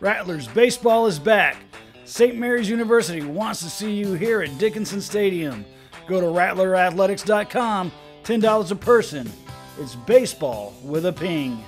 Rattlers, baseball is back. St. Mary's University wants to see you here at Dickinson Stadium. Go to rattlerathletics.com, $10 a person. It's baseball with a ping.